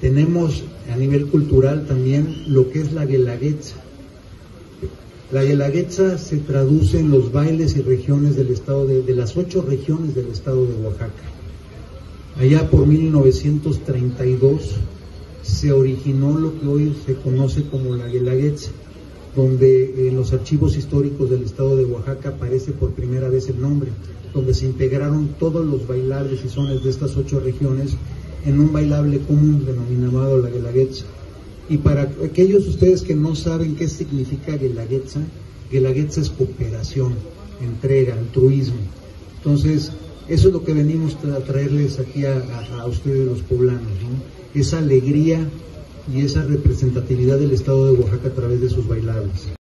Tenemos a nivel cultural también lo que es la guelaguetza. La guelaguetza se traduce en los bailes y regiones del estado de, de las ocho regiones del estado de Oaxaca. Allá por 1932 se originó lo que hoy se conoce como la guelaguetza donde en los archivos históricos del estado de Oaxaca aparece por primera vez el nombre, donde se integraron todos los bailables y sones de estas ocho regiones en un bailable común denominado la Guelaguetza. Y para aquellos ustedes que no saben qué significa Guelaguetza, Guelaguetza es cooperación, entrega, altruismo. Entonces, eso es lo que venimos a traerles aquí a, a, ustedes los poblanos, ¿no? esa alegría y esa representatividad del estado de Oaxaca a través de sus bailables.